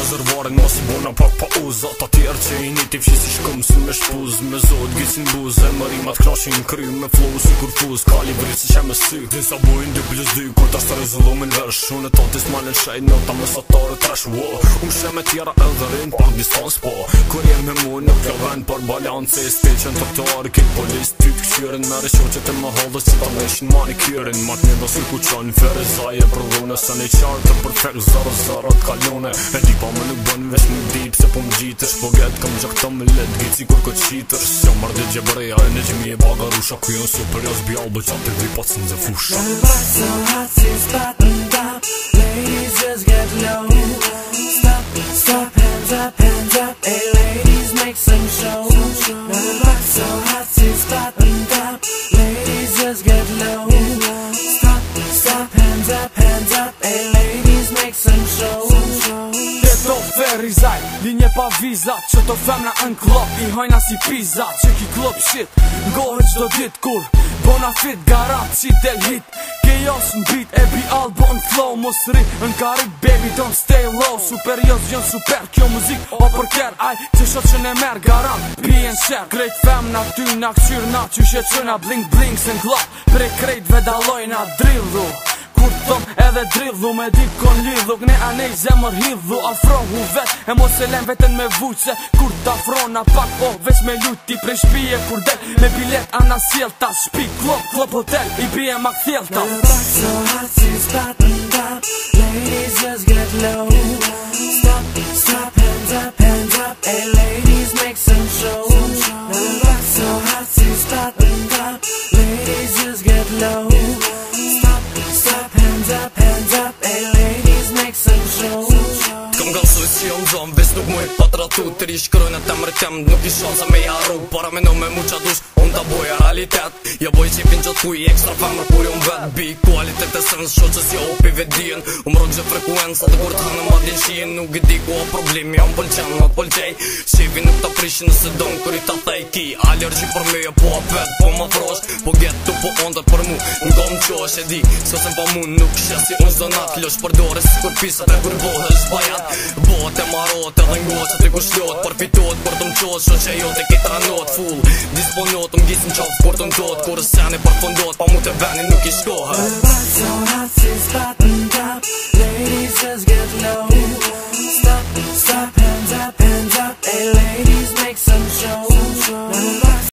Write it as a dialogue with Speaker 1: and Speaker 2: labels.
Speaker 1: rezervoren mos i bona pak pa uza Ta tjerë që i një t'i fqis i shkëm si me shpuz Me zot gisin buze, më rimat knashin kry Me flow si kur fuz, ka vrit si që me sy Din sa bujn dy plus dy, kur ta s'ta rezullu min vërsh Unë e ta t'i smalin shajnë, në ta me sotore trash Wo, u shë me tjera e dhërin, Pak distans po Kur jem me mu në kjo ven, për balance e që në të këtar Kit polis ty të këqyren, me rëqo e të më që Si ta meshin manikyren, mat një dosi ku qanë Ferë zaje për se një qartë të përfek Zara, zara t'kallone, e di Pa më nuk bën veç një dit Se po më gjitësh Po getë kam gjak më let Gjit si kur këtë qitësh Jam marrë dhe gjebëreja E në gjemi e baga rusha Ku janë super jas bjall Bë qatë të vipat së në zëfusha
Speaker 2: Në batë so hot Si spot në top Ladies just get low Stop, stop, hands up, hands up Hey ladies make some show Në batë so hot Si spot në top Ladies just get low Stop, stop, hands up, hands up Hey ladies make some
Speaker 3: show krizaj Linje pa vizat Që të femna në klop I hojna si pizza Që ki klop shit Ngohë qdo dit kur Bona fit Garat që del hit Ke jos në beat E bi album flow Mos ri në Baby don't stay low Super jos jën super Kjo muzik O për ker aj Që shot që ne mer Garat Pi e në shet Great femna Ty në këqyrna Që shet që na bling bling Se në klop Pre krejt ve Na drill thëm edhe dridhu Me dikon lidhu, këne anej zemër hidhu Afrohu vet, e mos e len vetën me vuq kur të afrona pak po veç me luti prej shpije kur del Me bilet anasjelta Shpi klop, klop hotel, i bje
Speaker 2: mak thjelta Në rak so hard si s'patën da Ladies just get low Stop, stop, hands up, hands up Hey ladies make some show Në rak so hard si s'patën da Ladies just get low
Speaker 4: Dhe si jo ndzon, ves nuk mu i patratu Të ri shkrojnë atë mërë qem, nuk i shonë sa me jarru Para me në me mu qa dush, unë të boj realitet Jo boj qipin Kuj ekstra fama kur jom vet bi Kualitet të sërnës shoqës jo opi vedien Um rogë frekuensa të kur të hanë ma din shien Nuk i di ku o problemi jom pëlqen Nuk pëlqen Shivi nuk të prishin nëse don kër i ta thej ki Allergji për me e po apet po ma frosh Po get tu po ondër për mu Nga më qosh e di Sko se pa mu nuk shes si unë zonat Lësh për dore si kur pisat e kur bohe është bajat Bote marot edhe ngoq Atri ku shlot për fitot Për të më Shoqe jo të full Disponot më qaf Kur të më kur mundot Pa mu të venin nuk i shkohet
Speaker 2: Me vaqonat si s'pata